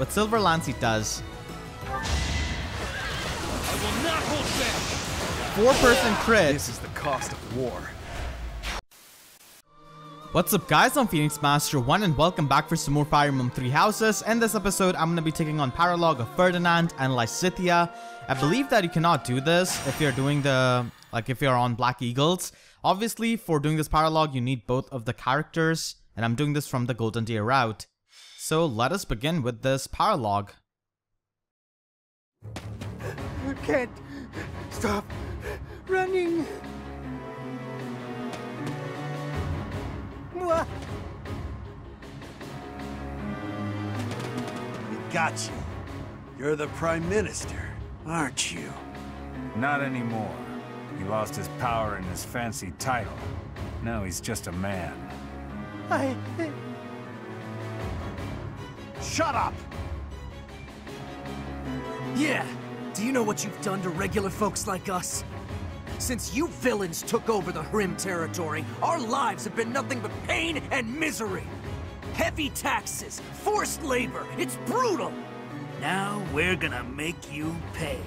but Silver Lance he does. I will not hold back. Four person crit. This is the cost of war. What's up guys, I'm Phoenix Master 1 and welcome back for some more Fire Emblem 3 Houses. In this episode, I'm going to be taking on Paralogue of Ferdinand and Lysithea. I believe that you cannot do this if you're doing the, like if you're on Black Eagles. Obviously, for doing this Paralogue, you need both of the characters, and I'm doing this from the Golden Deer route. So let us begin with this Paralogue. I can't stop running. Mwah. We got you. You're the Prime Minister, aren't you? Not anymore. He lost his power and his fancy title. Now he's just a man. I. Shut up! Yeah. Do you know what you've done to regular folks like us? Since you villains took over the Hrym territory, our lives have been nothing but pain and misery. Heavy taxes, forced labor, it's brutal. Now we're gonna make you pay.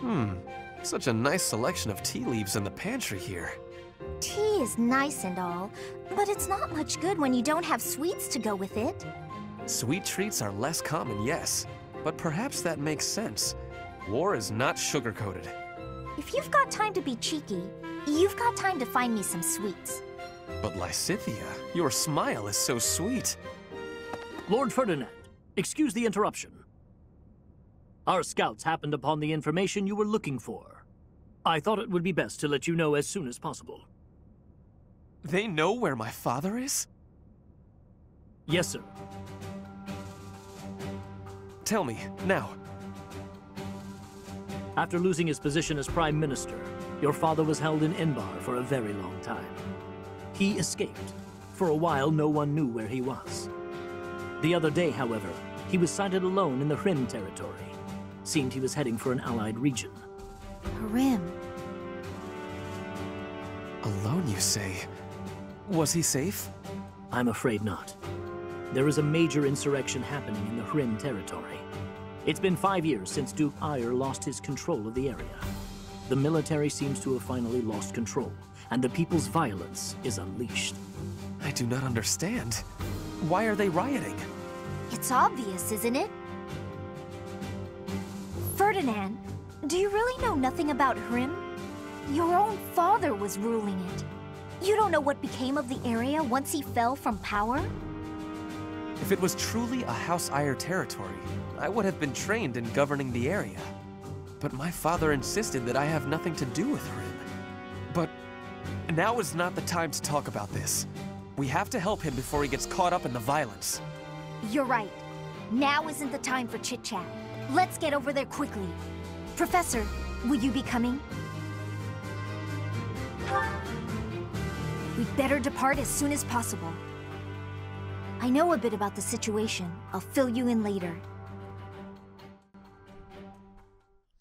Hmm. Such a nice selection of tea leaves in the pantry here. Tea is nice and all, but it's not much good when you don't have sweets to go with it. Sweet treats are less common, yes. But perhaps that makes sense. War is not sugar-coated. If you've got time to be cheeky, you've got time to find me some sweets. But Lysithea, your smile is so sweet. Lord Ferdinand, excuse the interruption. Our scouts happened upon the information you were looking for. I thought it would be best to let you know as soon as possible. They know where my father is? Yes, sir. Tell me, now. After losing his position as Prime Minister, your father was held in Enbarr for a very long time. He escaped. For a while, no one knew where he was. The other day, however, he was sighted alone in the Hrym territory. Seemed he was heading for an allied region. Rim. Alone, you say? Was he safe? I'm afraid not. There is a major insurrection happening in the Hrym territory. It's been five years since Duke Aegir lost his control of the area. The military seems to have finally lost control, and the people's violence is unleashed. I do not understand. Why are they rioting? It's obvious, isn't it? Ferdinand, do you really know nothing about Hrym? Your own father was ruling it. You don't know what became of the area once he fell from power? If it was truly a House Aegir territory, I would have been trained in governing the area. But my father insisted that I have nothing to do with Hrym. But now is not the time to talk about this. We have to help him before he gets caught up in the violence. You're right. Now isn't the time for chit-chat. Let's get over there quickly. Professor, will you be coming? We'd better depart as soon as possible. I know a bit about the situation. I'll fill you in later.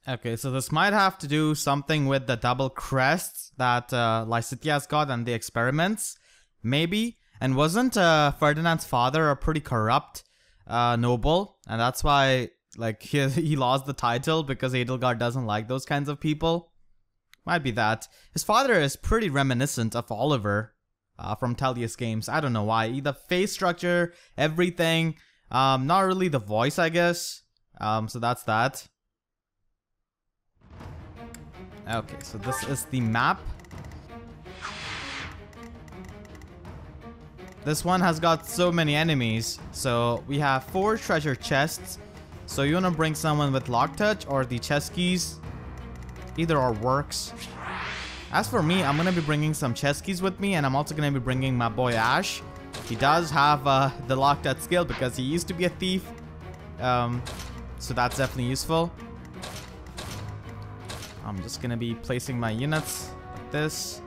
Okay, so this might have to do something with the double crests that uh, Lysithea's got and the experiments. Maybe. And wasn't uh, Ferdinand's father a pretty corrupt uh, noble? And that's why like he, he lost the title because Edelgard doesn't like those kinds of people. Might be that. His father is pretty reminiscent of Oliver uh, from Tellius games. I don't know why. The face structure, everything. Um, not really the voice, I guess. Um, so that's that. Okay, so this is the map. This one has got so many enemies. So we have four treasure chests. So you want to bring someone with lock touch or the chess keys. Either or works. As for me, I'm to be bringing some chess keys with me. And I'm also to be bringing my boy Ash. He does have uh, the lock touch skill because he used to be a thief. Um, so that's definitely useful. I'm just to be placing my units like this.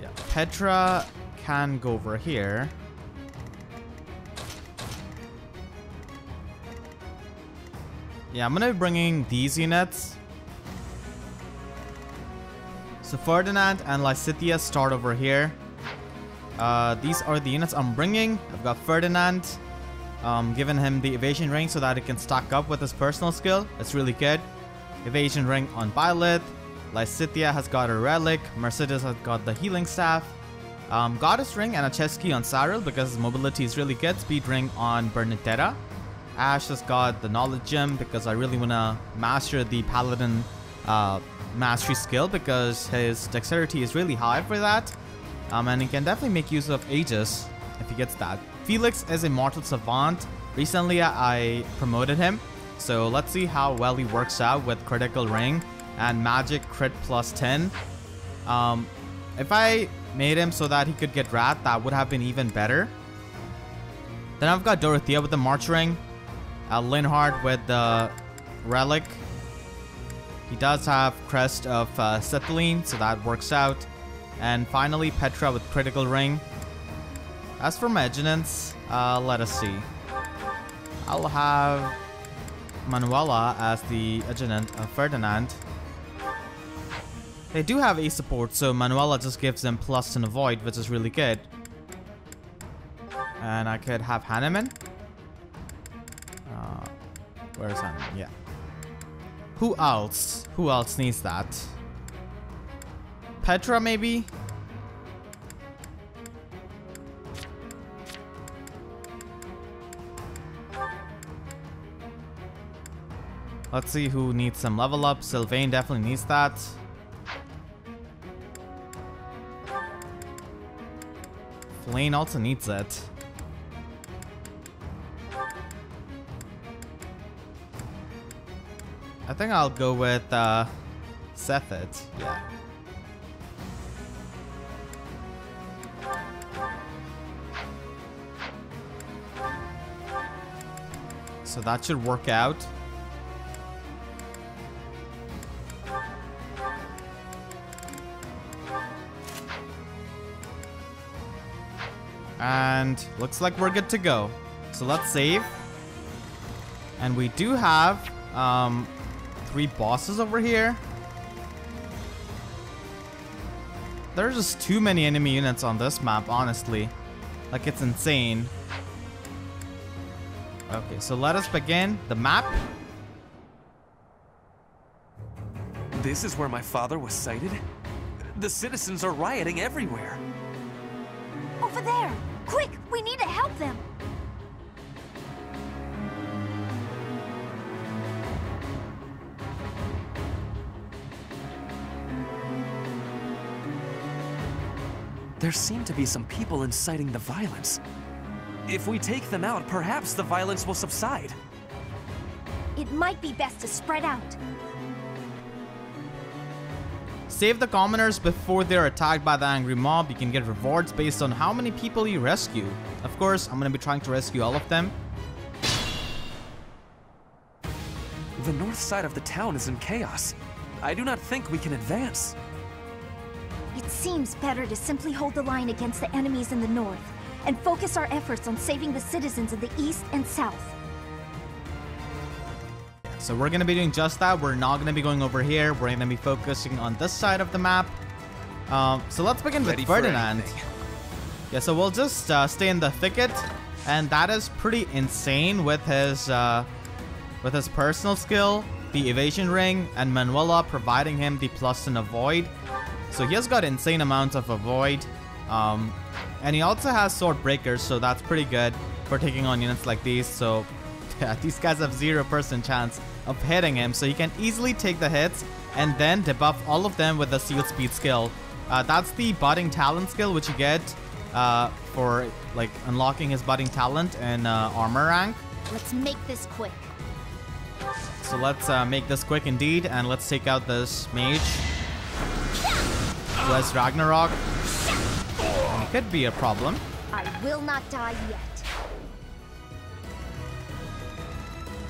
Yeah, Petra can go over here. Yeah, I'm gonna be bringing these units. So Ferdinand and Lysithea start over here. Uh, these are the units I'm bringing. I've got Ferdinand, um, giving him the evasion ring so that he can stack up with his personal skill. It's really good. Evasion ring on Byleth. Lysithea has got a relic. Mercedes has got the healing staff. Um, Goddess ring and a chest key on Cyril because his mobility is really good. Speed ring on Bernadetta. Ash has got the knowledge gem because I really want to master the paladin uh, mastery skill because his dexterity is really high for that. Um, and he can definitely make use of Aegis if he gets that. Felix is a mortal savant. Recently I promoted him. So let's see how well he works out with critical ring and magic crit plus 10. Um, if I made him so that he could get Wrath, that would have been even better. Then I've got Dorothea with the March Ring. Uh, Linhardt with the Relic. He does have Crest of uh, Cethleann, so that works out. And finally, Petra with Critical Ring. As for Meginance, uh, let us see. I'll have Manuela as the adjutant of Ferdinand. They do have a support, so Manuela just gives them plus and avoid, which is really good. And I could have Hanneman. Where's Hanneman? Yeah. Who else? Who else needs that? Petra, maybe? Let's see who needs some level up. Sylvain definitely needs that. Flayn also needs it. I think I'll go with uh, Seteth. Yeah. So that should work out. And looks like we're good to go. So let's save. And we do have um, three bosses over here. There's just too many enemy units on this map, honestly. Like, it's insane. Okay, so let us begin the map. This is where my father was sighted? The citizens are rioting everywhere. Over there! Quick! We need to help them! There seem to be some people inciting the violence. If we take them out, perhaps the violence will subside. It might be best to spread out. Save the commoners before they're attacked by the angry mob. You can get rewards based on how many people you rescue. Of course, I'm going to be trying to rescue all of them. The north side of the town is in chaos. I do not think we can advance. It seems better to simply hold the line against the enemies in the north and focus our efforts on saving the citizens in the east and south. So we're going to be doing just that. We're not going to be going over here. We're going to be focusing on this side of the map. Um, so let's begin Ready with Ferdinand. Yeah, so we'll just uh, stay in the thicket. And that is pretty insane with his uh, with his personal skill, the evasion ring, and Manuela providing him the plus and avoid. So he has got insane amounts of avoid. Um, and he also has sword breakers, so that's pretty good for taking on units like these. So yeah, these guys have 0% chance of hitting him, so he can easily take the hits and then debuff all of them with the seal speed skill. Uh, that's the budding talent skill, which you get uh, for like unlocking his budding talent in uh, armor rank. Let's make this quick. So let's uh, make this quick indeed, and let's take out this mage. Who Ragnarok. And it could be a problem. I will not die yet.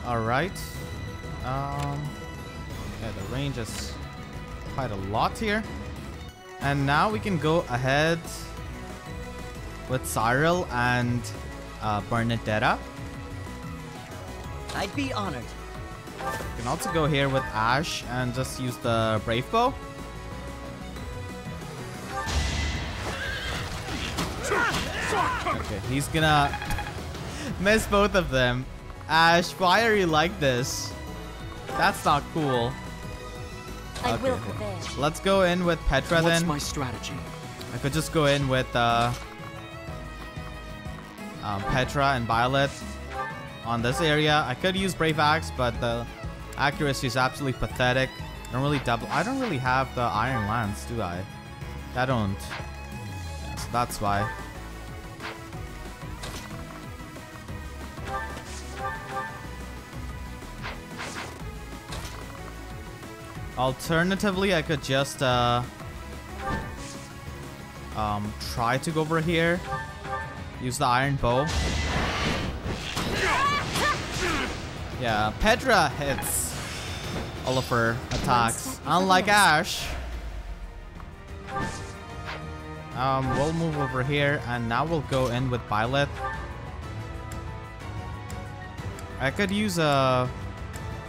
Alright. Um, yeah, the range is quite a lot here. And now we can go ahead with Cyril and uh, Bernadetta. I'd be honored. We can also go here with Ash and just use the Brave Bow. Okay, he's gonna miss both of them. Ash, why are you like this? That's not cool. I Okay. will prevail. Let's go in with Petra What's then. my strategy? I could just go in with uh, um, Petra and Violet on this area. I could use Brave Axe, but the accuracy is absolutely pathetic. I don't really double. I don't really have the Iron Lance, do I? I don't. Yeah, so that's why. Alternatively, I could just uh, um, try to go over here. Use the iron bow. Yeah, Petra hits all of her attacks. Unlike Ash. Um, we'll move over here and now we'll go in with Violet. I could use a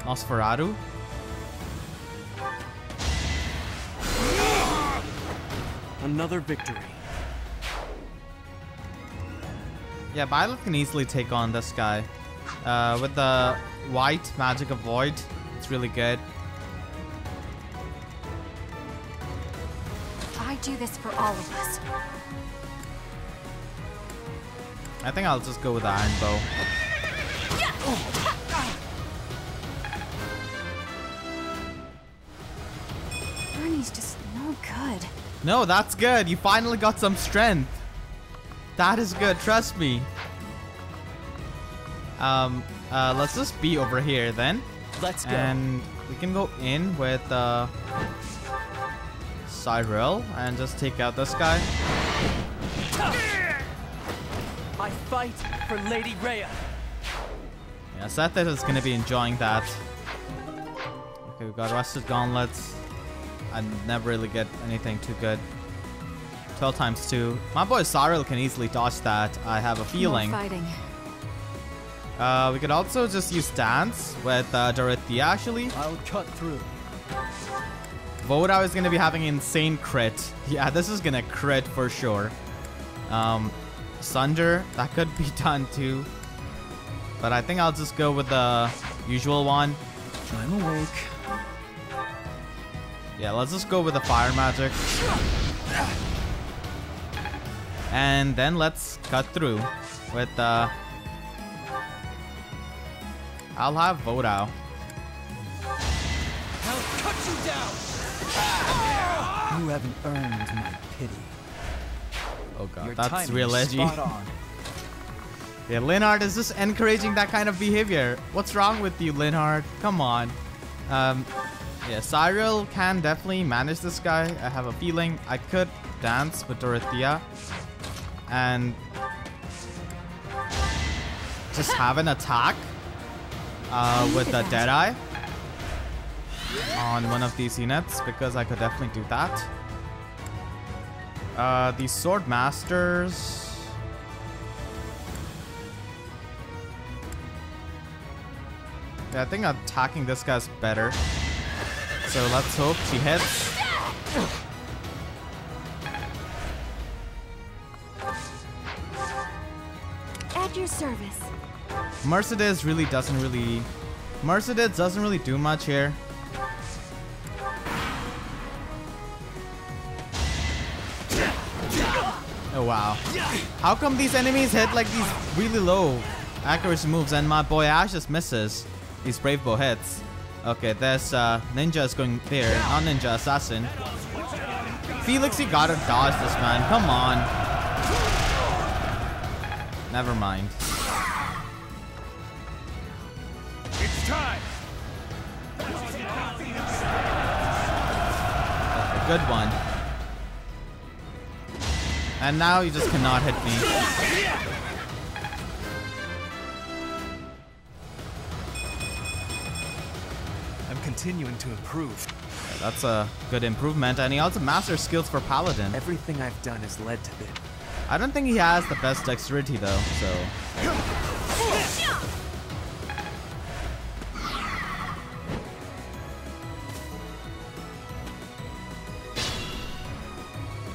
Nosferatu. Another victory. Yeah, Violet can easily take on this guy. Uh, with the white magic of void, it's really good. I do this for all of us. I think I'll just go with the iron bow. Ernie's just no good. No, that's good. You finally got some strength. That is good. Trust me. Um, uh, let's just be over here then. Let's go. And we can go in with uh, Cyril and just take out this guy. I fight for Lady Rhea. Yeah, Seth is going to be enjoying that. Okay, we got Rusted Gauntlets. I never really get anything too good. 12 times 2. My boy Cyril can easily dodge that, I have a feeling. More fighting. Uh, we could also just use Dance with uh, Dorothea actually. I'll cut through. Wo Dao is going to be having insane crit. Yeah, this is going to crit for sure. Um, Sunder, that could be done too. But I think I'll just go with the usual one. I'm awake. Yeah, let's just go with the fire magic. And then let's cut through with uh I'll have Wo Dao. I'll cut you down. You haven't earned my pity. Oh god, Your that's real edgy. Spot. Yeah, Linhardt is just encouraging that kind of behavior. What's wrong with you, Linhardt? Come on. Um, yeah, Cyril can definitely manage this guy. I have a feeling I could dance with Dorothea and just have an attack uh, with the Deadeye on one of these units because I could definitely do that. Uh, the Sword Masters. Yeah, I think attacking this guy's better. So let's hope she hits. At your service. Mercedes really doesn't really... Mercedes doesn't really do much here. Oh wow. How come these enemies hit like these really low accuracy moves and my boy Ash just misses these brave bow hits? Okay, there's uh, ninja is going there, not ninja, assassin. Felix, you gotta dodge this man. Come on. Never mind. It's time. Okay, good one. And now you just cannot hit me. Continuing to improve. That's a good improvement. And he also masters skills for Paladin. Everything I've done has led to this. I don't think he has the best dexterity though, so.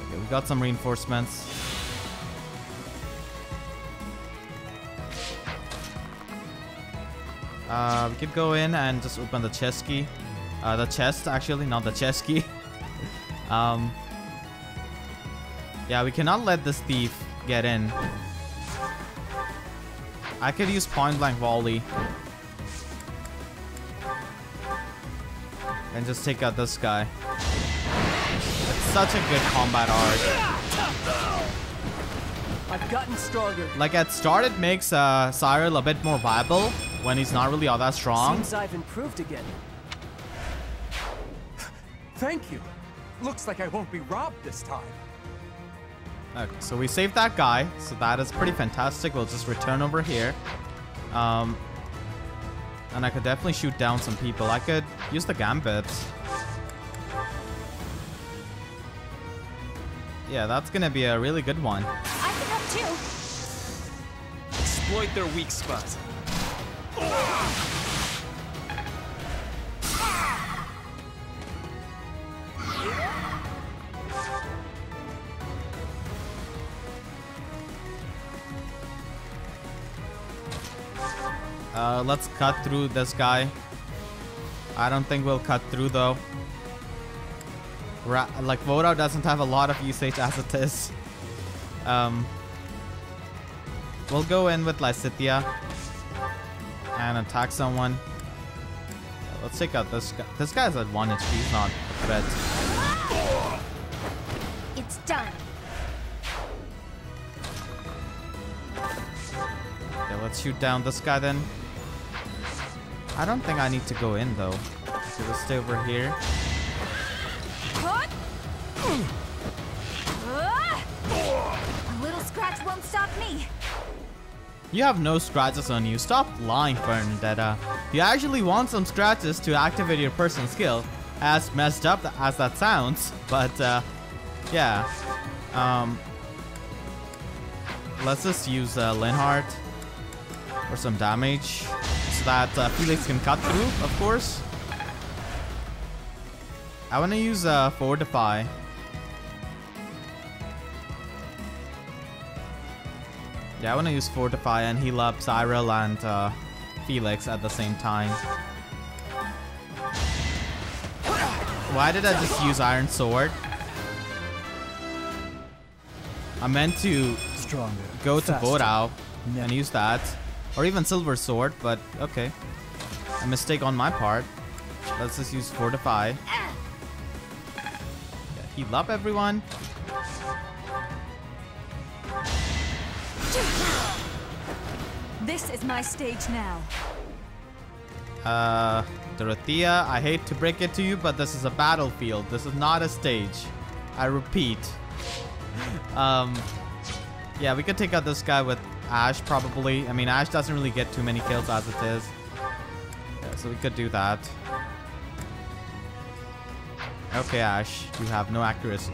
Okay, we got some reinforcements. Uh, we could go in and just open the chest key. Uh, the chest, actually, not the chest key. um, yeah, we cannot let this thief get in. I could use point blank volley. And just take out this guy. It's such a good combat art. I've gotten stronger. Like at start it makes uh, Cyril a bit more viable when he's not really all that strong. Seems I've improved again. Thank you. Looks like I won't be robbed this time. Okay, so we saved that guy, so that is pretty fantastic. We'll just return over here. Um, and I could definitely shoot down some people. I could use the gambit. Yeah, that's gonna be a really good one. I can help too. Exploit their weak spot. Uh, let's cut through this guy. I don't think we'll cut through though. Ra like Wo Dao doesn't have a lot of usage as it is. Um, we'll go in with Lysithea and attack someone. Let's take out this guy. This guy's at one HP. He's not a threat. It's done. Okay, let's shoot down this guy then. I don't think I need to go in though. So let's stay over here. Hut! You have no scratches on you. Stop lying, Bernadetta. You actually want some scratches to activate your person skill. As messed up as that sounds, but uh, yeah. Um, let's just use uh, Linhardt for some damage so that uh, Felix can cut through, of course. I want to use uh, Fortify. Yeah, I want to use Fortify and heal up Cyril and uh, Felix at the same time. Why did I just use Iron Sword? I meant to Stronger. go to faster. And use that. Or even Silver Sword, but okay. A mistake on my part. Let's just use Fortify. Yeah, heal up everyone. This is my stage now. Uh, Dorothea, I hate to break it to you, but this is a battlefield. This is not a stage. I repeat. um, yeah, we could take out this guy with Ash, probably. I mean, Ash doesn't really get too many kills as it is. Yeah, so we could do that. Okay, Ash, you have no accuracy.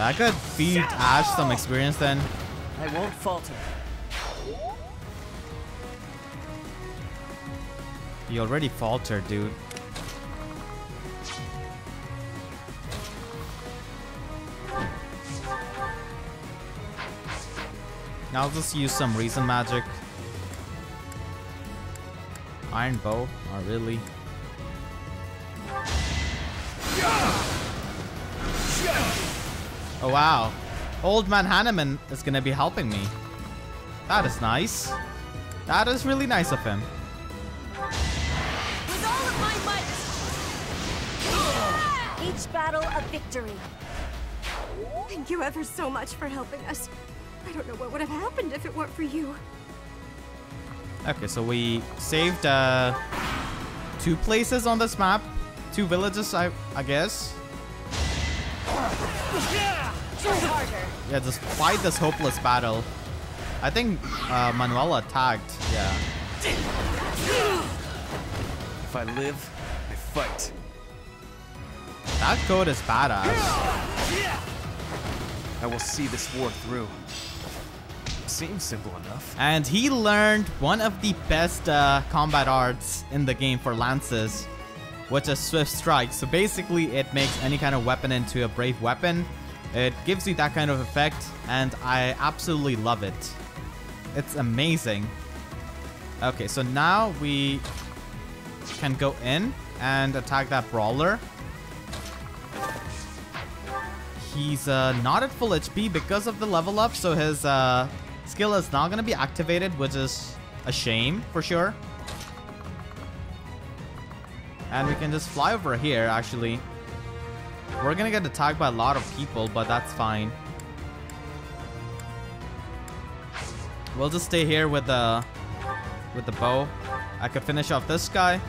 I could feed Ash some experience then. I won't falter. You already faltered, dude. Now I'll just use some reason magic. Iron bow? Not really. Oh wow. Old man Hanneman is gonna be helping me. That is nice. That is really nice of him. With all of my might. Each battle a victory. Thank you ever so much for helping us. I don't know what would have happened if it weren't for you. Okay, so we saved uh, two places on this map. Two villages, I, I guess. Try harder. Yeah, just fight this hopeless battle. I think uh, Manuela tagged. Yeah. If I live, I fight. That code is badass. I will see this war through. Seems simple enough. And he learned one of the best uh, combat arts in the game for lances, which is Swift Strike. So basically, it makes any kind of weapon into a brave weapon. It gives you that kind of effect, and I absolutely love it. It's amazing. Okay, so now we can go in and attack that brawler. He's uh, not at full HP because of the level up, so his uh, skill is not going to be activated, which is a shame for sure. And we can just fly over here, actually. We're to get attacked by a lot of people, but that's fine. We'll just stay here with the with the bow. I could finish off this guy.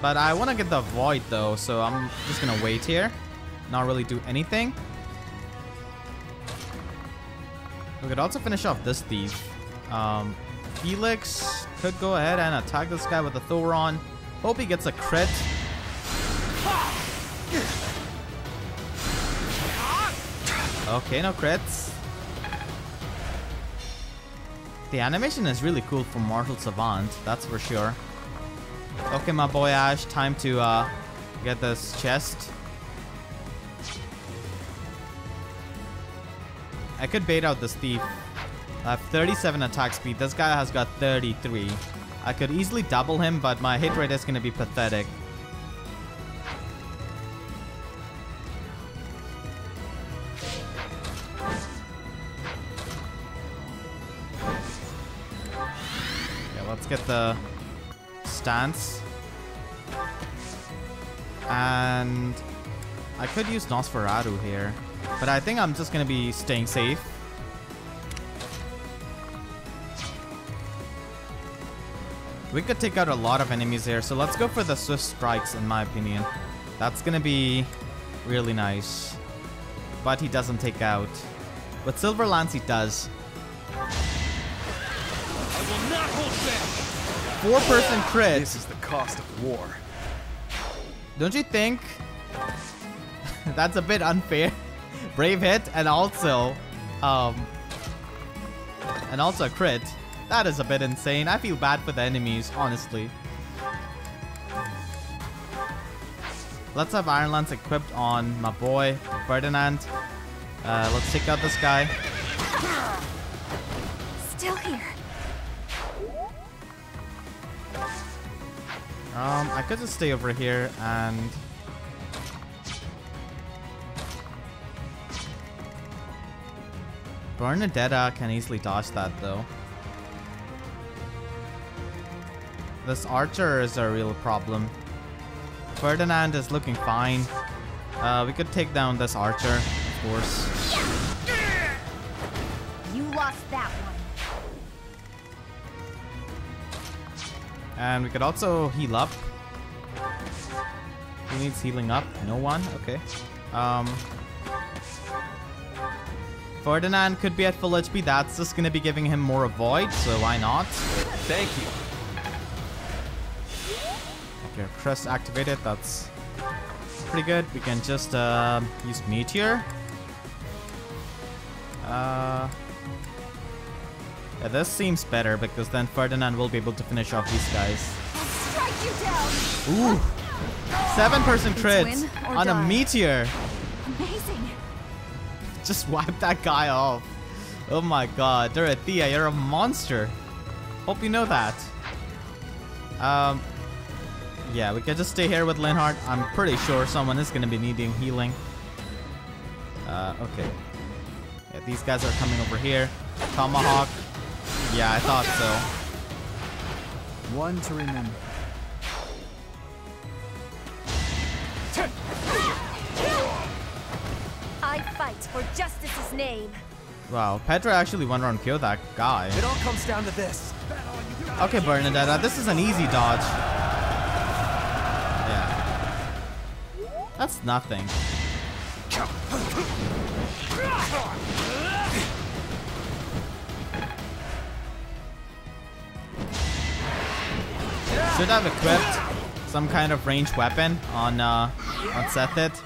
But I want to get the void though, so I'm just to wait here. Not really do anything. We could also finish off this thief. Um, Felix could go ahead and attack this guy with the Thoron. Hope he gets a crit. Okay, no crits. The animation is really cool for Mortal Savant, that's for sure. Okay, my boy Ash, time to uh, get this chest. I could bait out this thief. I have 37 attack speed. This guy has got 33. I could easily double him, but my hit rate is going to be pathetic. Get the stance. And I could use Nosferatu here. But I think I'm just going to be staying safe. We could take out a lot of enemies here, so let's go for the Swift Strikes in my opinion. That's going to be really nice. But he doesn't take out. With Silver Lance he does. I will not hold back. Four person crit. This is the cost of war. Don't you think that's a bit unfair? Brave hit and also um and also a crit. That is a bit insane. I feel bad for the enemies, honestly. Let's have Iron Lance equipped on my boy Ferdinand. Uh, let's take out this guy. Still here. Um, I could just stay over here and Bernadetta can easily dodge that though. This archer is a real problem. Ferdinand is looking fine. Uh, we could take down this archer, of course. You lost that one. And we could also heal up. Who needs healing up? No one? Okay. Um, Ferdinand could be at full HP. That's just going to be giving him more avoid, so why not? Thank you. Okay, crest activated. That's pretty good. We can just uh, use Meteor. Uh, yeah, this seems better because then Ferdinand will be able to finish off these guys. Strike you down! Ooh! Seven person It's crits on a meteor. Amazing. Just wipe that guy off. Oh my god, Dorothea, you're a monster. Hope you know that. Um, yeah, we can just stay here with Linhardt. I'm pretty sure someone is going to be needing healing. Uh, okay. Yeah, these guys are coming over here. Tomahawk. Yeah, I thought so. One to remember. I fight for justice's name. Wow, Petra actually went around and killed that guy. It all comes down to this. Okay, Bernadetta, this is an easy dodge. Yeah. That's nothing. Should have equipped some kind of ranged weapon on uh, on Seteth.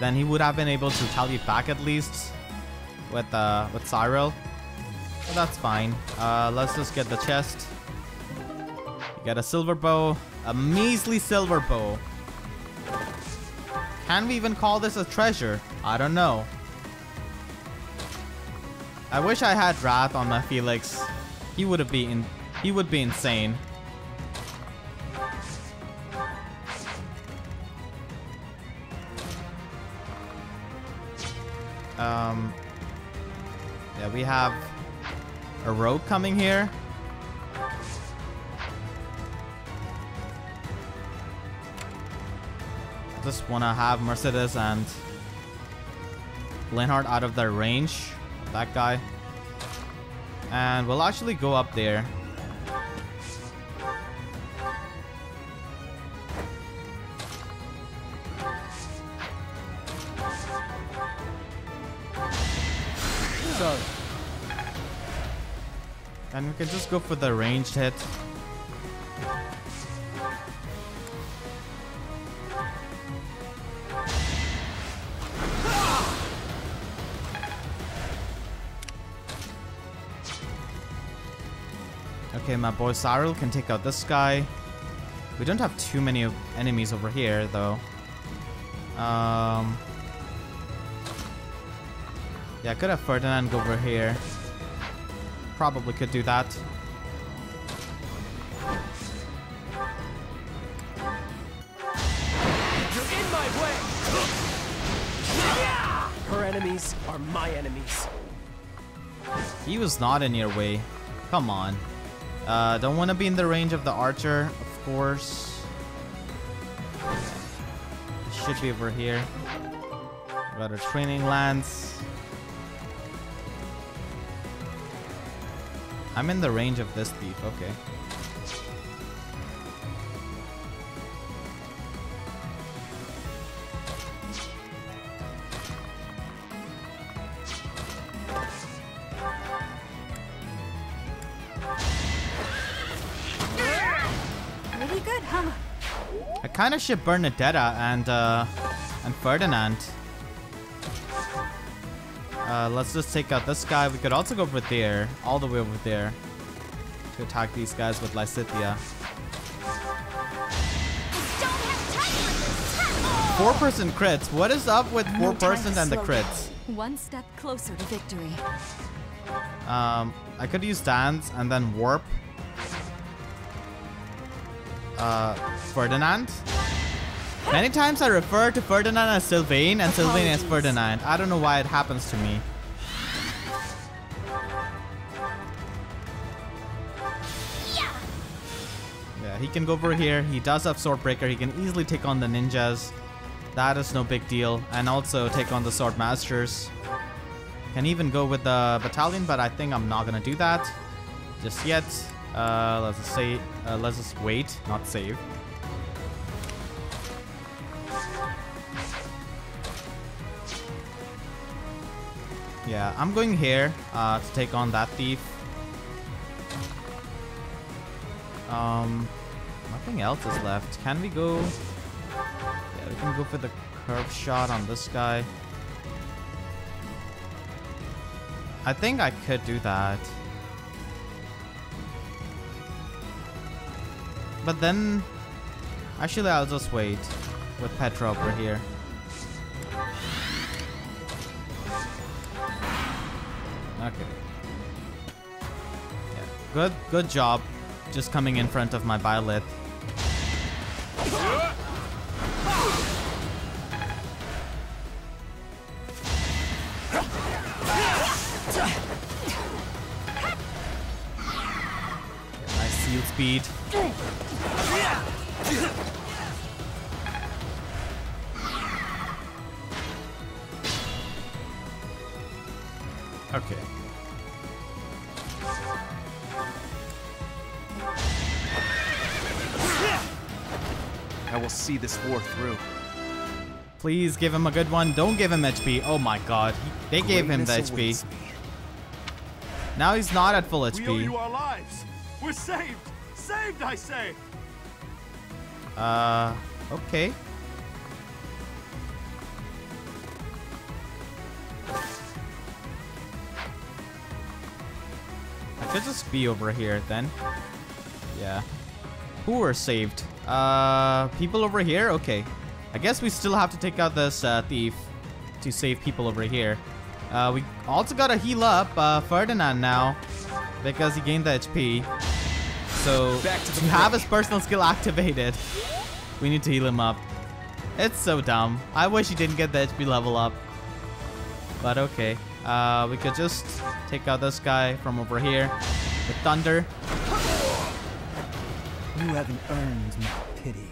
Then he would have been able to retaliate back at least with uh, with Cyril. But that's fine. Uh, let's just get the chest. You Get a silver bow. A measly silver bow. Can we even call this a treasure? I don't know. I wish I had Wrath on my Felix. He would have been he would be insane. Um Yeah, we have a rogue coming here. Just wanna have Mercedes and Linhardt out of their range. That guy. And we'll actually go up there. Can just go for the ranged hit. Okay, my boy Cyril can take out this guy. We don't have too many enemies over here, though. Um, yeah, I could have Ferdinand go over here. Probably could do that. You're in my way! Her enemies are my enemies. He was not in your way. Come on. Uh, don't want to be in the range of the archer, of course. Should be over here. Got a training lance. I'm in the range of this thief, okay. Pretty good, huh? I kind of should Bernadetta and uh, and Ferdinand. Uh, let's just take out this guy. We could also go over there, all the way over there, to attack these guys with Lysithea. Four person crits. What is up with four person and the crits? One step closer to victory. Um, I could use dance and then warp. Uh, Ferdinand. Many times I refer to Ferdinand as Sylvain and Sylvain as Ferdinand. I don't know why it happens to me. Yeah, he can go over here. He does have Swordbreaker. He can easily take on the ninjas. That is no big deal. And also take on the Sword Masters. Can even go with the battalion, but I think I'm not gonna do that just yet. Uh, let's just say, uh, let's just wait, not save. Yeah, I'm going here uh, to take on that thief. Um, nothing else is left. Can we go? Yeah, we can go for the curve shot on this guy. I think I could do that. But then, actually I'll just wait with Petra over here. Okay. Yeah, good, good job. Just coming in front of my Violet. Through. Please give him a good one. Don't give him HP. Oh my god. He- they gave him the HP. Now he's not at full HP. We owe you our lives. We're saved. Saved, I say. Uh, okay. I could just be over here then. Yeah. Who were saved? Uh, people over here? Okay. I guess we still have to take out this uh, thief to save people over here. Uh, we also gotta heal up uh, Ferdinand now because he gained the HP. So Back to to have his personal skill activated, we need to heal him up. It's so dumb. I wish he didn't get the HP level up. But okay. Uh, we could just take out this guy from over here with Thunder. You haven't earned my pity.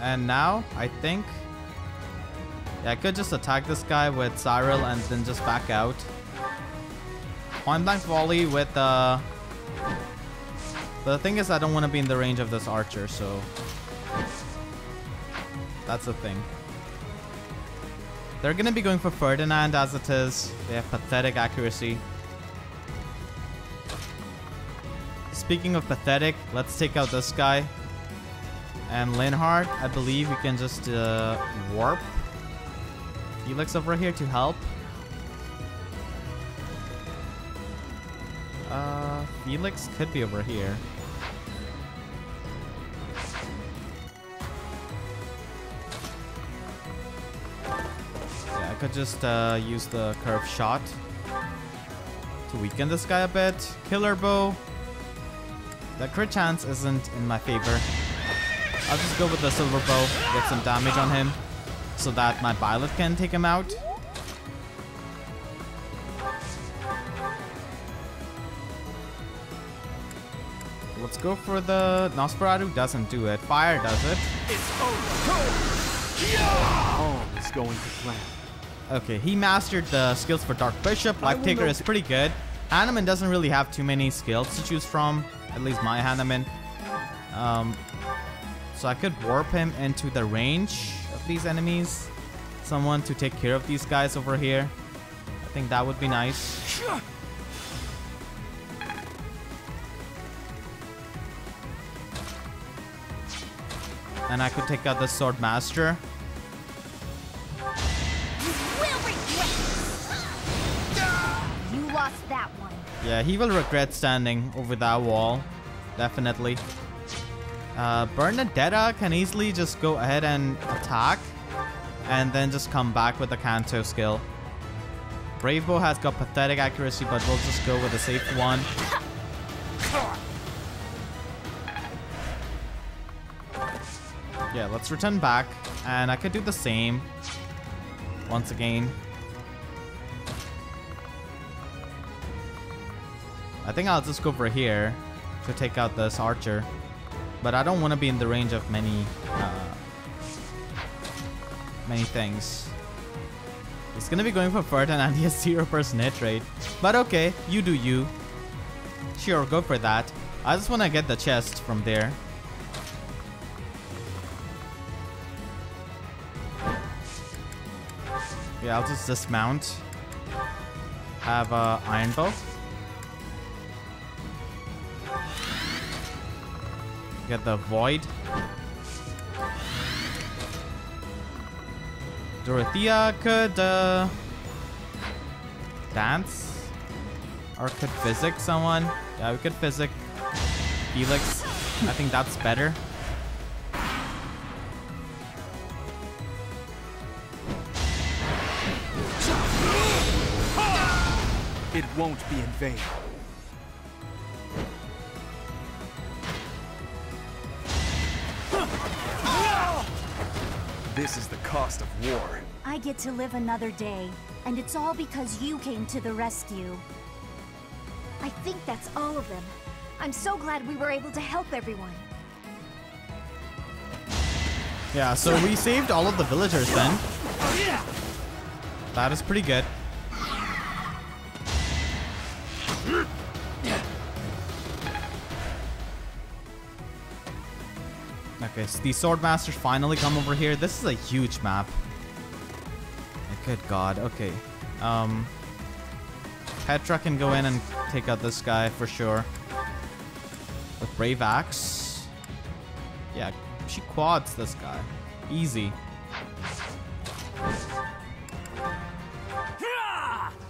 And now, I think... Yeah, I could just attack this guy with Cyril and then just back out. Point blank volley with uh But the thing is I don't want to be in the range of this archer, so... That's the thing. They're gonna be going for Ferdinand as it is. They have pathetic accuracy. Speaking of pathetic, let's take out this guy. And Linhardt, I believe we can just uh, warp Felix over here to help. Uh, Felix could be over here. Yeah, I could just uh, use the curve shot to weaken this guy a bit. Killer bow. The crit chance isn't in my favor. I'll just go with the silver bow, get some damage on him, so that my Violet can take him out. Let's go for the Nosferatu. Doesn't do it. Fire does it. All is going to plan. Okay, he mastered the skills for Dark Bishop. Life Taker is pretty good. Hanneman doesn't really have too many skills to choose from. At least my Hanneman. Um, so I could warp him into the range of these enemies. Someone to take care of these guys over here. I think that would be nice. And I could take out the Sword Master. You lost that one. Yeah, he will regret standing over that wall. Definitely. Uh, Bernadetta can easily just go ahead and attack. And then just come back with the Canto skill. Brave Bow has got pathetic accuracy, but we'll just go with a safe one. Yeah, let's return back. And I could do the same. Once again. I think I'll just go over here to take out this archer. But I don't want to be in the range of many, uh, many things. He's gonna be going for Ferdinand. He has 0% hit rate. But okay, you do you. Sure, go for that. I just want to get the chest from there. Yeah, I'll just dismount. Have a iron bow. Get the void. Dorothea could uh, dance or could physic someone. Yeah, we could physic Felix. I think that's better. It won't be in vain. This is the cost of war. I get to live another day, and it's all because you came to the rescue. I think that's all of them. I'm so glad we were able to help everyone. Yeah, so we saved all of the villagers then. Oh, that is pretty good. So the sword masters finally come over here. This is a huge map. Good god, okay. Um Petra can go in and take out this guy for sure. With Brave Axe. Yeah, she quads this guy. Easy.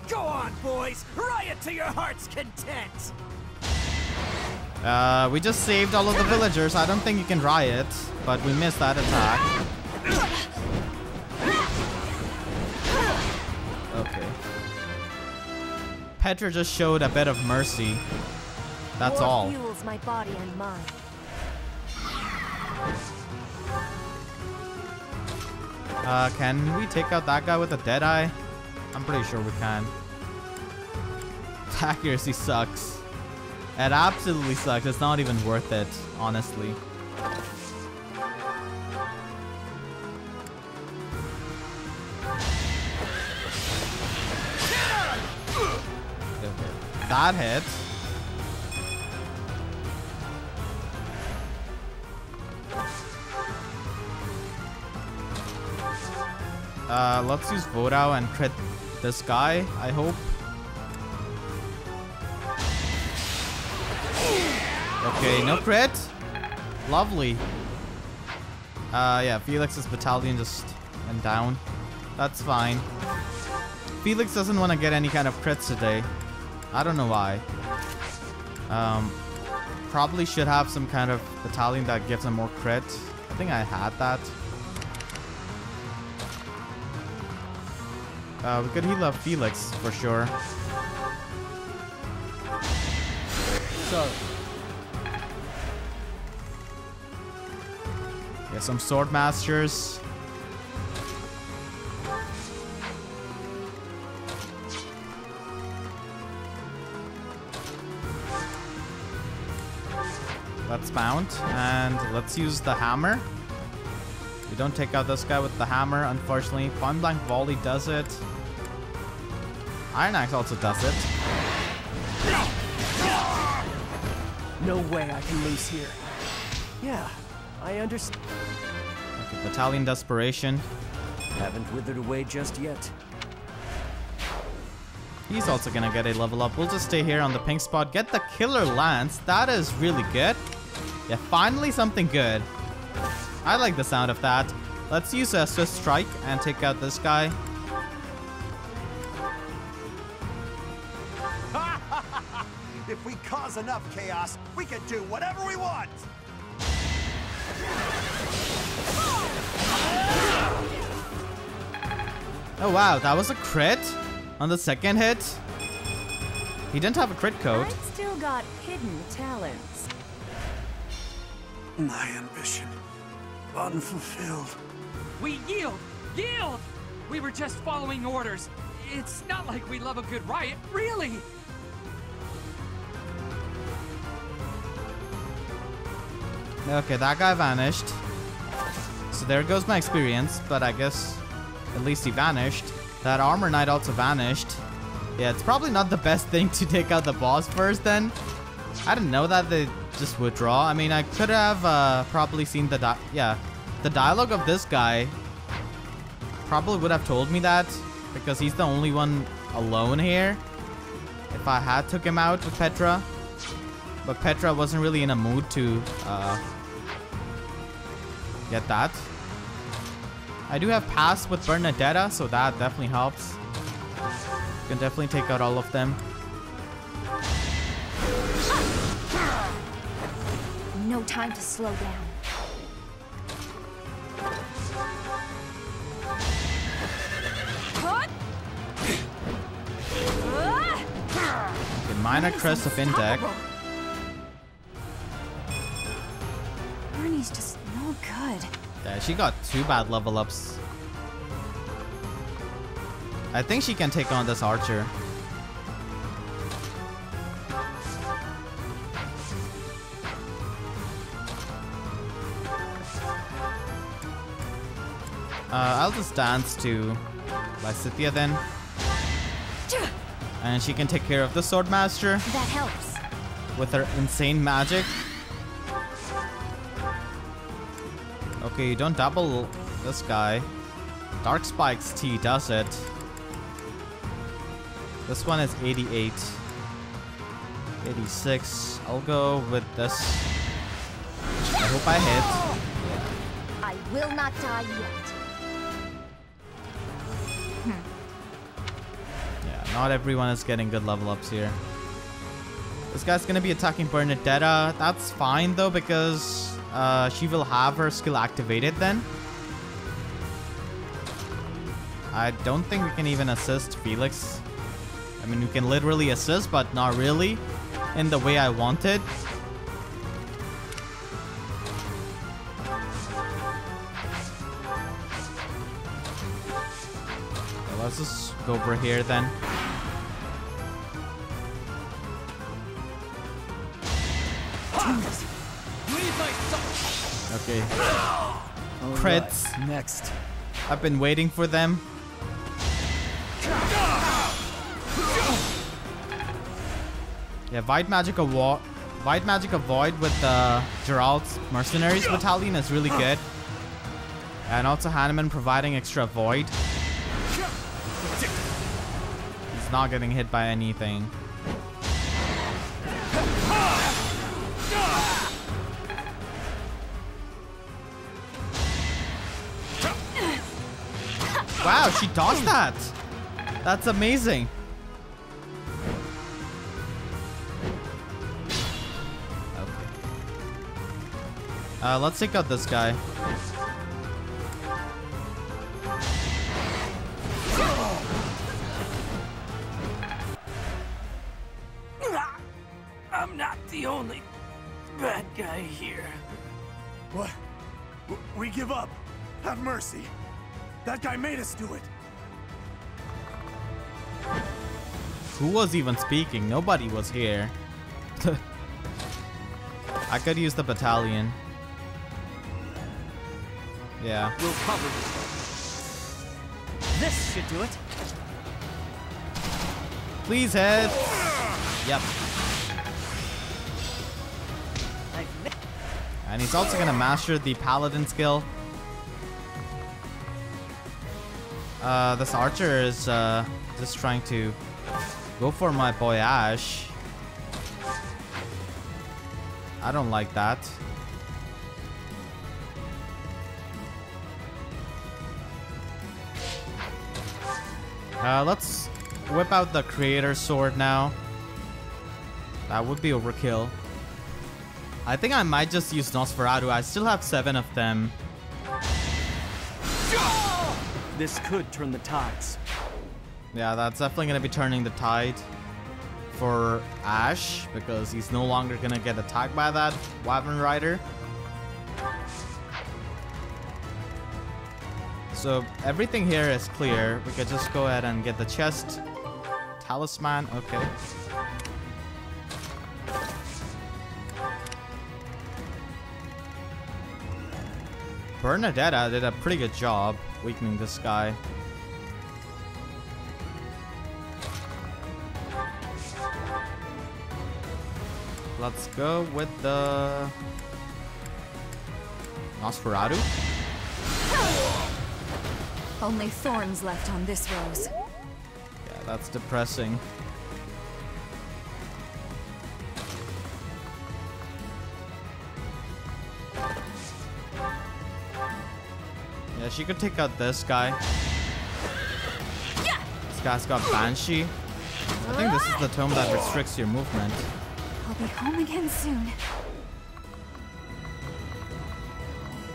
Go on, boys! Riot to your heart's content! Uh, we just saved all of the villagers. I don't think you can riot, but we missed that attack. Okay. Petra just showed a bit of mercy. That's all. fuels my body and mind. Uh, can we take out that guy with a dead eye? I'm pretty sure we can. Accuracy sucks. It absolutely sucks. It's not even worth it, honestly. That hit. Uh, let's use Wo Dao and crit this guy, I hope. Okay, no crit. Lovely. Uh, yeah, Felix's battalion just went down. That's fine. Felix doesn't want to get any kind of crits today. I don't know why. Um, probably should have some kind of battalion that gives him more crit. I think I had that. Uh, we could heal up Felix for sure. Sorry. Yeah, some sword masters. Let's mount and let's use the hammer. We don't take out this guy with the hammer, unfortunately. Point blank volley does it. Iron Axe also does it. No way I can lose here. Yeah, I understand. Okay, Battalion Desperation. Haven't withered away just yet. He's also gonna get a level up. We'll just stay here on the pink spot. Get the Killer Lance. That is really good. Yeah, finally something good. I like the sound of that. Let's use a Swift Strike and take out this guy. if we cause enough chaos, we can do whatever we want! Oh wow, that was a crit on the second hit. He didn't have a crit code. I've still got hidden talents. My ambition, unfulfilled. We yield! Yield! We were just following orders. It's not like we love a good riot, really! Okay, that guy vanished. So there goes my experience, but I guess at least he vanished. That armor knight also vanished. Yeah, it's probably not the best thing to take out the boss first then. I didn't know that they just withdraw. I mean, I could have uh, probably seen the yeah, the dialogue of this guy probably would have told me that because he's the only one alone here. If I had took him out with Petra, but Petra wasn't really in a mood to uh, get that. I do have pass with Bernadetta, so that definitely helps. Can definitely take out all of them. No time to slow down. Okay, minor crest of Indech. Bernie's just no good. Yeah, she got two bad level ups. I think she can take on this archer. Uh, I'll just dance to Lysithea then. And she can take care of the Swordmaster That helps. with her insane magic. Okay, you don't double this guy. Dark Spikes T does it. This one is 88. 86. I'll go with this. I hope I hit. I will not die yet. Hmm. Yeah, not everyone is getting good level ups here. This guy's gonna be attacking Bernadetta. That's fine though because uh, she will have her skill activated then. I don't think we can even assist Felix. I mean, we can literally assist, but not really in the way I wanted. Okay, let's just go over here then. Okay. Crits. next. I've been waiting for them. Yeah, White Magic Avoid, White Magic Avoid with the Jeralt's Mercenaries Battalion is really good. And also Hanneman providing extra Void. He's not getting hit by anything. Wow, she dodged that. That's amazing. Okay. Uh, let's take out this guy. That guy made us do it. Who was even speaking? Nobody was here. I could use the battalion. Yeah. We'll cover This should do it. Please head. Yep. And he's also gonna master the paladin skill. Uh, this archer is uh, just trying to go for my boy Ash. I don't like that. Uh, let's whip out the creator sword now. That would be overkill. I think I might just use Nosferatu. I still have seven of them. This could turn the tides. Yeah, that's definitely gonna be turning the tide for Ash because he's no longer gonna get attacked by that Wyvern Rider. So everything here is clear. We could just go ahead and get the chest. Talisman, okay. Bernadetta uh, did a pretty good job weakening this guy. Let's go with the Nosferatu. Only thorns left on this rose. Yeah, that's depressing. She could take out this guy. This guy's got Banshee. I think this is the tome that restricts your movement. I'll be home again soon.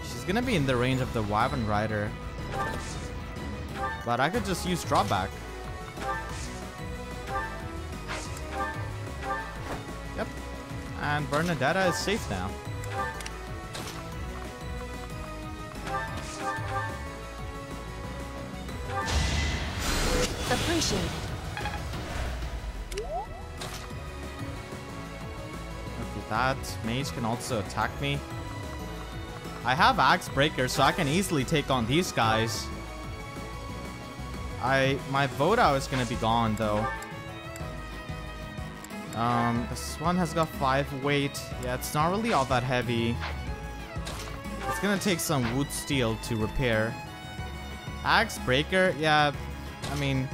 She's gonna be in the range of the Wyvern Rider. But I could just use drawback. Yep. And Bernadetta is safe now. Appreciate it. Okay, that mage can also attack me. I have Axe Breaker, so I can easily take on these guys. I my Wo Dao is gonna be gone though. Um, this one has got five weight. Yeah, it's not really all that heavy. It's gonna take some wood steel to repair. Axe Breaker, yeah. I mean,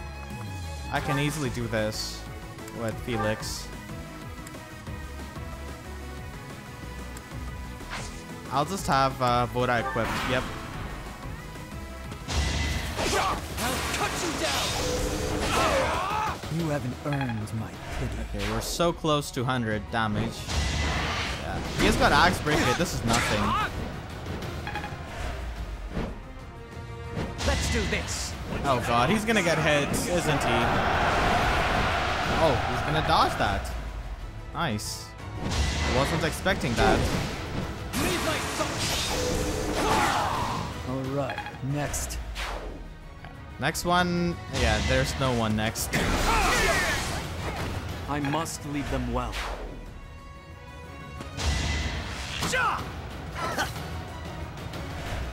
I can easily do this with Felix. I'll just have uh, Wo Dao equipped. Yep. You haven't earned my pity. Okay, we're so close to 100 damage. Yeah. He has got Axe Breaker. This is nothing. Let's do this. Oh god, he's gonna get hit, isn't he? Oh, he's gonna dodge that. Nice. I wasn't expecting that. Alright, next. Next one, yeah, there's no one next. I must lead them well.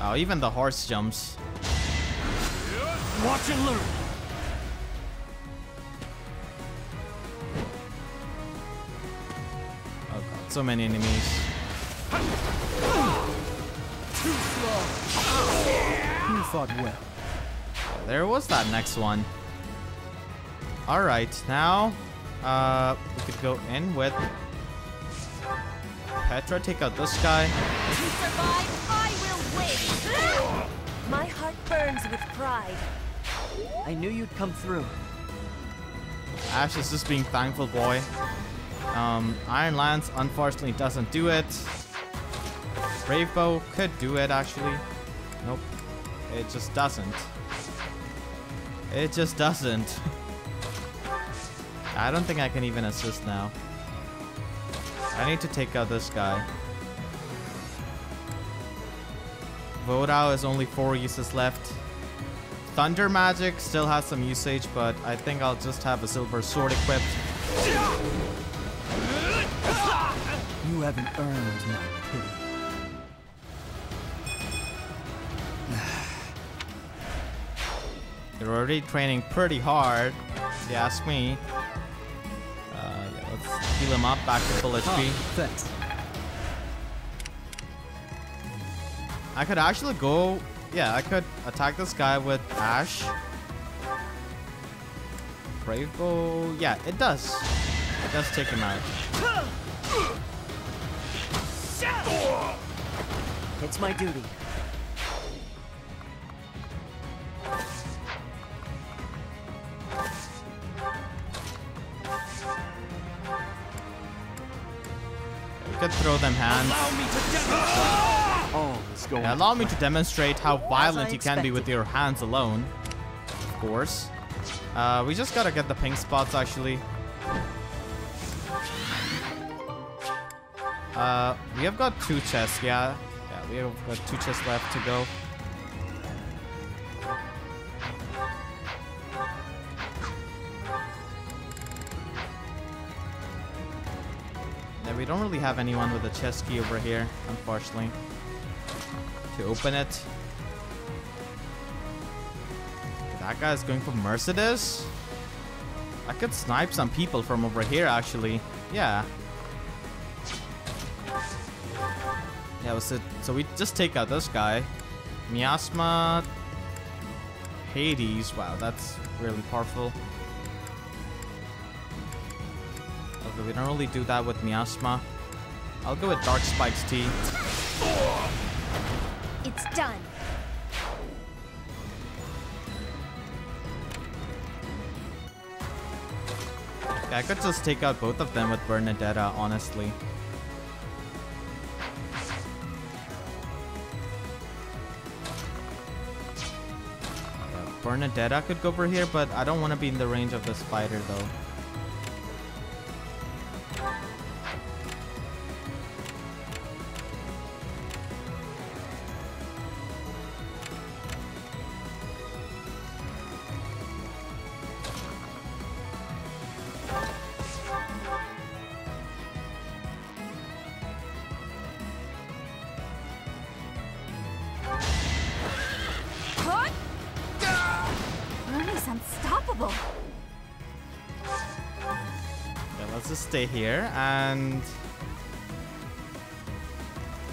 Oh, even the horse jumps. Watch and learn. Oh god, so many enemies. Too slow. You fought well. There was that next one. Alright, now uh, we could go in with Petra, take out this guy. To survive, I will win! My heart burns with pride. I knew you'd come through. Ash is just being thankful boy. Um, Iron Lance unfortunately doesn't do it. Brave Bow could do it actually. Nope. It just doesn't. It just doesn't. I don't think I can even assist now. I need to take out this guy. Wo Dao is only four uses left. Thunder Magic still has some usage, but I think I'll just have a Silver Sword equipped. You haven't earned my pity. You're already training pretty hard, if you ask me. Uh, yeah, let's heal him up back to full HP. Thanks. I could actually go... Yeah, I could attack this guy with Ash. Brave Bow... Yeah, it does. It does take him out. It's my duty. We could throw them hands. All is going Yeah, allow me to demonstrate how violent you can be with your hands alone. Of course. Uh, we just gotta get the pink spots actually. Uh, we have got two chests, yeah. Yeah, we have got two chests left to go. Yeah, we don't really have anyone with a chest key over here, unfortunately to open it. That guy's going for Mercedes? I could snipe some people from over here, actually. Yeah. Yeah, so, so we just take out this guy. Miasma... Hades. Wow, that's really powerful. Okay, we don't really do that with Miasma. I'll go with Dark Spikes T. It's done. I could just take out both of them with Bernadetta, honestly. Bernadetta could go over here, but I don't want to be in the range of the spider, though. Stay here, and...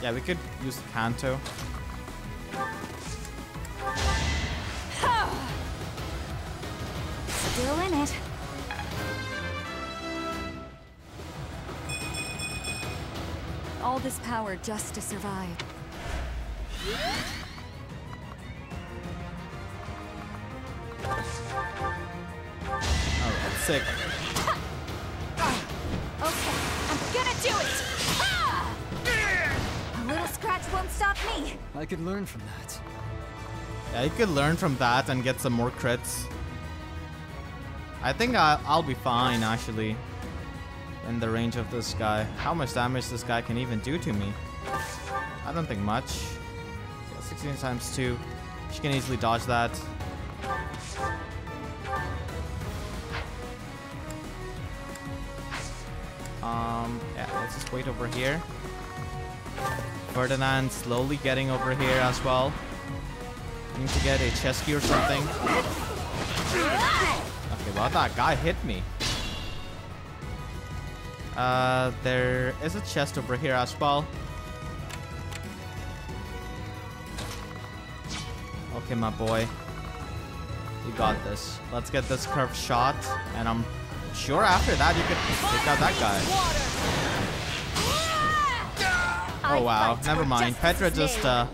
Yeah, we could use Canto. Still in it. All this power just to survive. Oh, Alright, sick. Learn from that. Yeah, you could learn from that and get some more crits. I think I, I'll be fine, actually. In the range of this guy. How much damage this guy can even do to me? I don't think much. 16 times 2. She can easily dodge that. Um, yeah, let's just wait over here. Ferdinand slowly getting over here as well. Need to get a chest key or something. Okay, well that guy hit me. Uh, there is a chest over here as well. Okay, my boy. You got this. Let's get this curved shot, and I'm sure after that you can take out that guy. Oh wow, never mind. Petra just uh,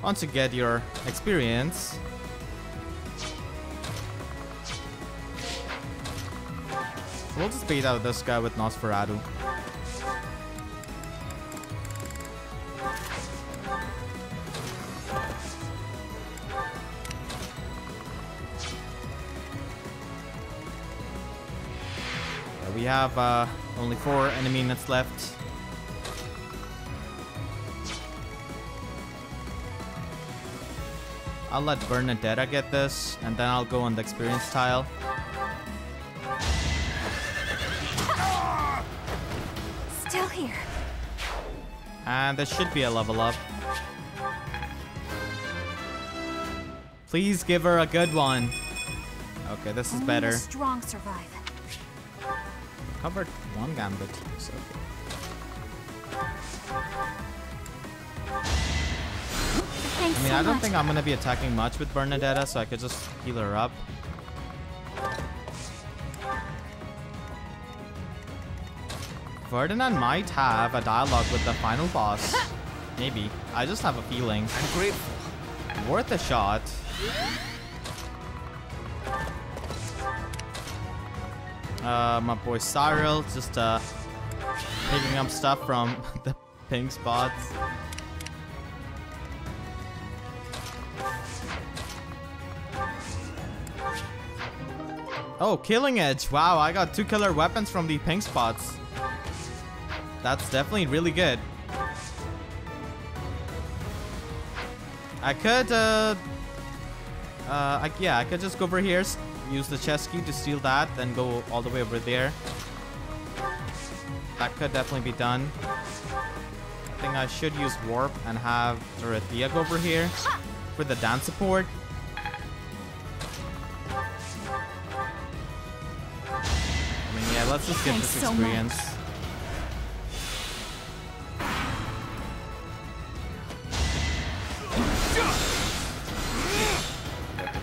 wants to get your experience. We'll just beat out this guy with Nosferatu. We have uh, only four enemy minutes left. I'll let Bernadetta get this, and then I'll go on the experience tile. Still here. And there should be a level up. Please give her a good one. Okay, this is Only better. strong survive. Covered one gambit. So Thanks I mean, so I don't much. think I'm gonna be attacking much with Bernadetta, so I could just heal her up. Ferdinand might have a dialogue with the final boss. Maybe. I just have a feeling. I'm grateful. Worth a shot. Uh, my boy Cyril just uh, picking up stuff from the pink spots. Oh, Killing Edge. Wow, I got two killer weapons from the pink spots. That's definitely really good. I could, uh, uh, I, yeah, I could just go over here, use the chest key to steal that, then go all the way over there. That could definitely be done. I think I should use warp and have Dorothea go over here for the dance support. Let's just get Thanks this so much.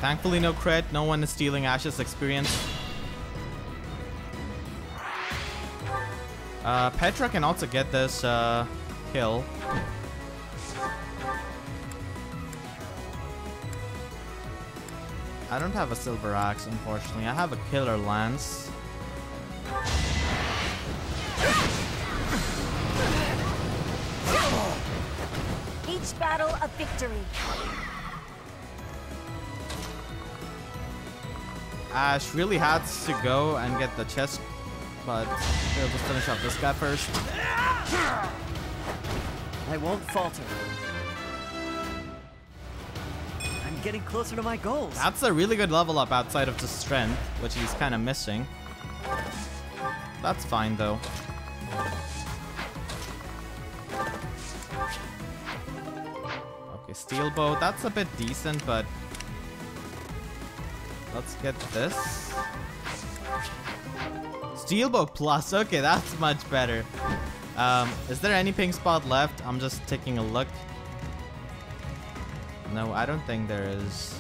Thankfully, no crit. No one is stealing Ash's experience. Uh, Petra can also get this uh, kill. I don't have a silver axe, unfortunately. I have a killer lance. Each battle a victory. Ash really had to go and get the chest, but we'll just finish off this guy first. I won't falter. I'm getting closer to my goals. That's a really good level up outside of just strength, which he's kind of missing. That's fine though. Okay, steel bow. That's a bit decent, but let's get this. Steel bow plus. Okay, that's much better. Um, is there any pink spot left? I'm just taking a look. No, I don't think there is.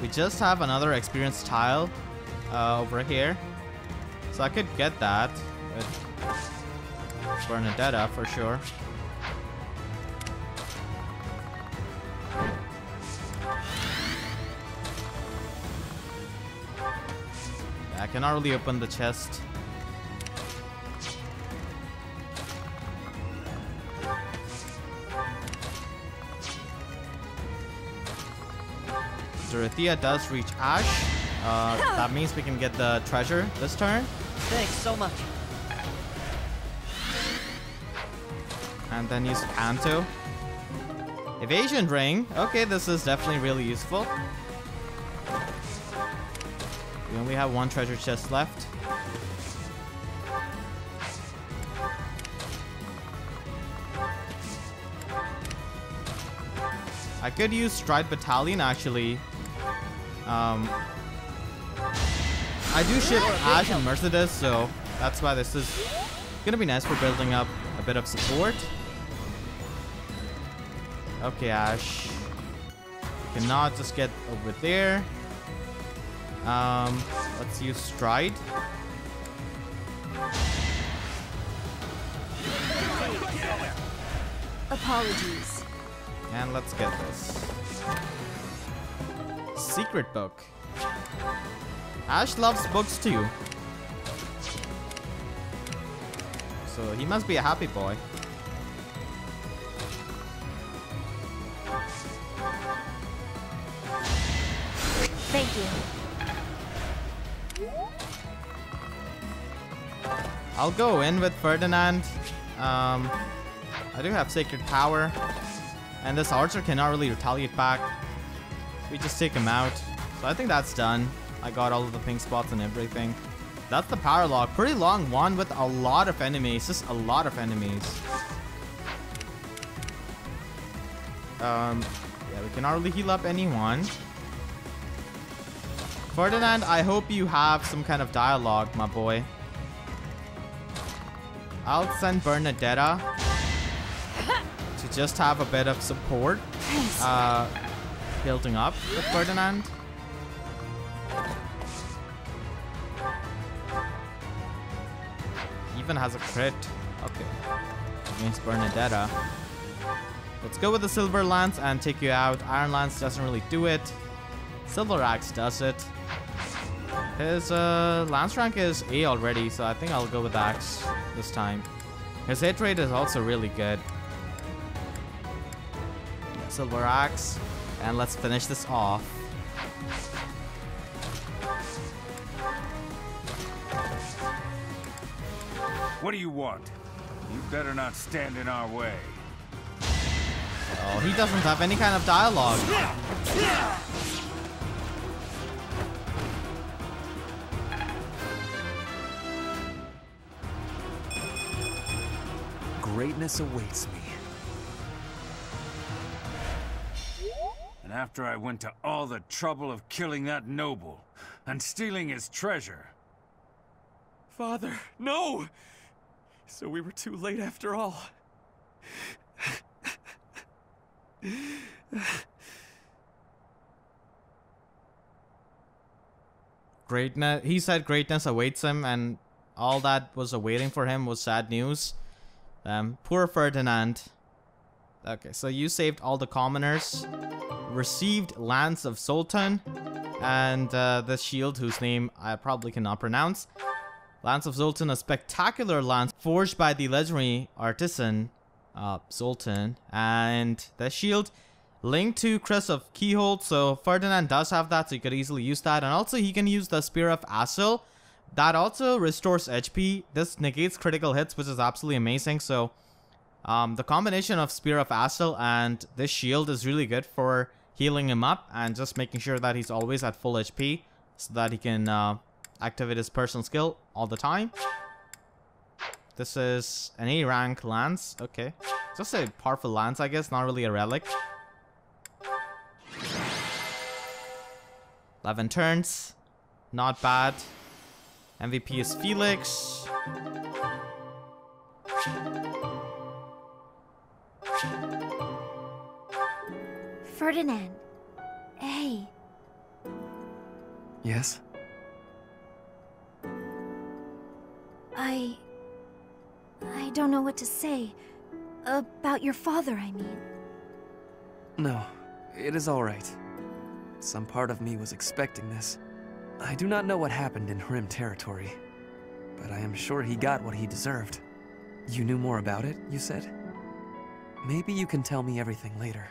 We just have another experience tile uh, over here. So I could get that Bernadetta for sure. I cannot really open the chest. Dorothea does reach Ash. Uh, that means we can get the treasure this turn. Thanks so much. And then use Canto. Evasion ring. Okay, this is definitely really useful. We only have one treasure chest left. I could use Stride Battalion actually. Um, I do ship Ash and Mercedes, so that's why this is gonna be nice for building up a bit of support. Okay, Ash. You cannot just get over there. Um, let's use Stride. Apologies. And let's get this. Secret book. Ash loves books too. So he must be a happy boy. Thank you. I'll go in with Ferdinand. Um, I do have Sacred Power. And this archer cannot really retaliate back. We just take him out. So I think that's done. I got all of the pink spots and everything. That's the paralogue. Pretty long one with a lot of enemies. Just a lot of enemies. Um, yeah, we cannot really heal up anyone. Ferdinand, I hope you have some kind of dialogue, my boy. I'll send Bernadetta to just have a bit of support uh, building up with Ferdinand. Even has a crit. Okay. Against Bernadetta. Let's go with the Silver Lance and take you out. Iron Lance doesn't really do it. Silver Axe does it. His uh, Lance rank is A already, so I think I'll go with Axe this time. His hit rate is also really good. Silver Axe. And let's finish this off. What do you want? You better not stand in our way. Oh, he doesn't have any kind of dialogue. Greatness awaits me. And after I went to all the trouble of killing that noble and stealing his treasure. Father, no! So we were too late after all. Greatness. He said greatness awaits him, and all that was awaiting for him was sad news. Um, poor Ferdinand. Okay, so you saved all the commoners, received Lance of Zoltan, and uh, the shield, whose name I probably cannot pronounce. Lance of Zoltan, a spectacular lance forged by the legendary artisan uh, Zoltan, and the shield linked to Crest of Cichol. So Ferdinand does have that, so you could easily use that, and also he can use the Spear of Assal. That also restores HP. This negates critical hits, which is absolutely amazing. So um, the combination of Spear of Assal and this shield is really good for healing him up and just making sure that he's always at full HP so that he can uh, activate his personal skill all the time. This is an A rank lance. Okay. Just a powerful lance, I guess. Not really a relic. 11 turns. Not bad. MVP is Felix. Ferdinand. Hey. Yes? I... I don't know what to say. About your father, I mean. No, it is all right. Some part of me was expecting this. I do not know what happened in Hrym territory, but I am sure he got what he deserved. You knew more about it, you said? Maybe you can tell me everything later.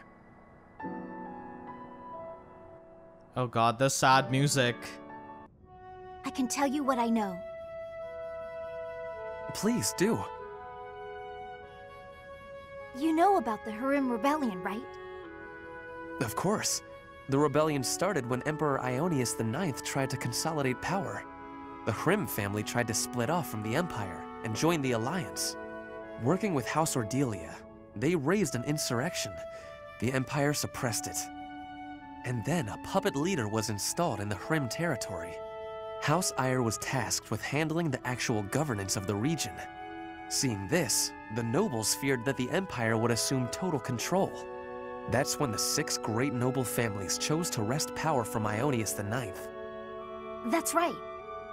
Oh god, the sad music. I can tell you what I know. Please do. You know about the Hrym Rebellion, right? Of course. The rebellion started when Emperor Ionius IX tried to consolidate power. The Hrym family tried to split off from the Empire and join the Alliance. Working with House Ordelia, they raised an insurrection. The Empire suppressed it. And then a puppet leader was installed in the Hrym territory. House Aegir was tasked with handling the actual governance of the region. Seeing this, the nobles feared that the Empire would assume total control. That's when the six great noble families chose to wrest power from Ionius IX. That's right.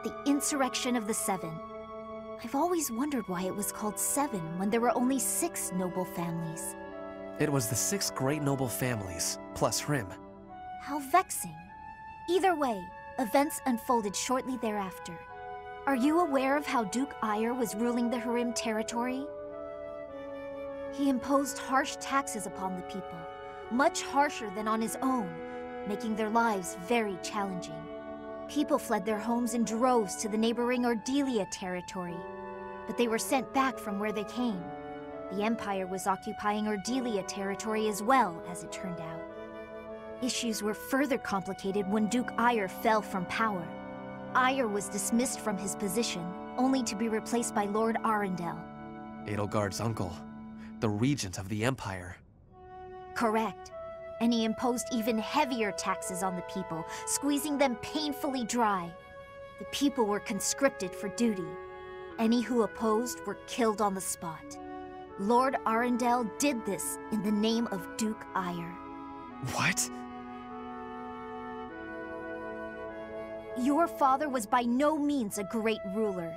The Insurrection of the Seven. I've always wondered why it was called Seven when there were only six noble families. It was the six great noble families, plus Hrym. How vexing. Either way, events unfolded shortly thereafter. Are you aware of how Duke Aegir was ruling the Hrym territory? He imposed harsh taxes upon the people, much harsher than on his own, making their lives very challenging. People fled their homes in droves to the neighboring Ordelia territory, but they were sent back from where they came. The Empire was occupying Ordelia territory as well, as it turned out. Issues were further complicated when Duke Aegir fell from power. Aegir was dismissed from his position, only to be replaced by Lord Arundel. Edelgard's uncle, the regent of the Empire. Correct. And he imposed even heavier taxes on the people, squeezing them painfully dry. The people were conscripted for duty. Any who opposed were killed on the spot. Lord Arundel did this in the name of Duke Aegir. What? Your father was by no means a great ruler,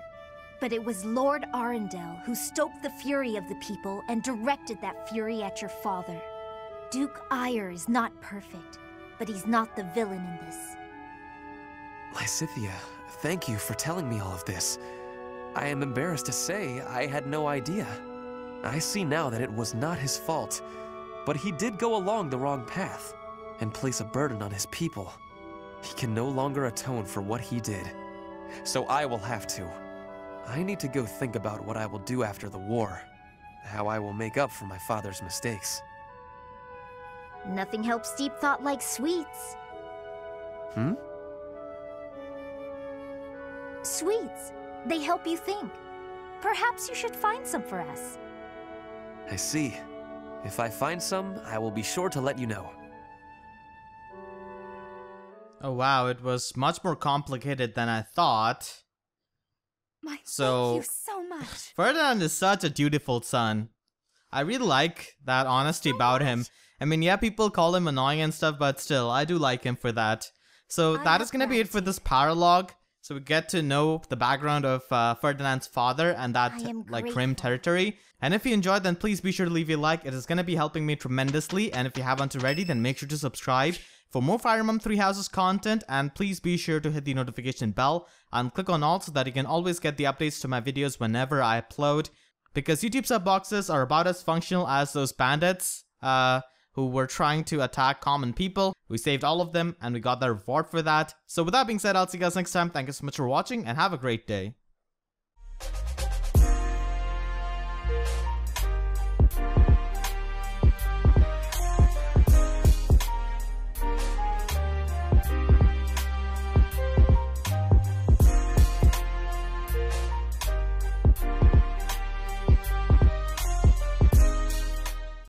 but it was Lord Arundel who stoked the fury of the people and directed that fury at your father. Duke Aegir is not perfect, but he's not the villain in this. Lysithea, thank you for telling me all of this. I am embarrassed to say I had no idea. I see now that it was not his fault, but he did go along the wrong path and place a burden on his people. He can no longer atone for what he did. So I will have to. I need to go think about what I will do after the war. How I will make up for my father's mistakes. Nothing helps deep thought like sweets. Hmm? Sweets. They help you think. Perhaps you should find some for us. I see. If I find some, I will be sure to let you know. Oh wow, it was much more complicated than I thought. My, So- thank you so much. Ferdinand is such a dutiful son. I really like that honesty about him. I mean, yeah, people call him annoying and stuff, but still, I do like him for that. So I that is gonna be it for this paralogue. So we get to know the background of uh, Ferdinand's father and that like Hrym territory. And if you enjoyed, then please be sure to leave a like. It is gonna be helping me tremendously. And if you haven't already, then make sure to subscribe for more Fire Emblem Three Houses content. And please be sure to hit the notification bell and click on all so that you can always get the updates to my videos whenever I upload. Because YouTube sub boxes are about as functional as those bandits. Uh, who were trying to attack common people. We saved all of them and we got their reward for that. So with that being said, I'll see you guys next time. Thank you so much for watching and have a great day.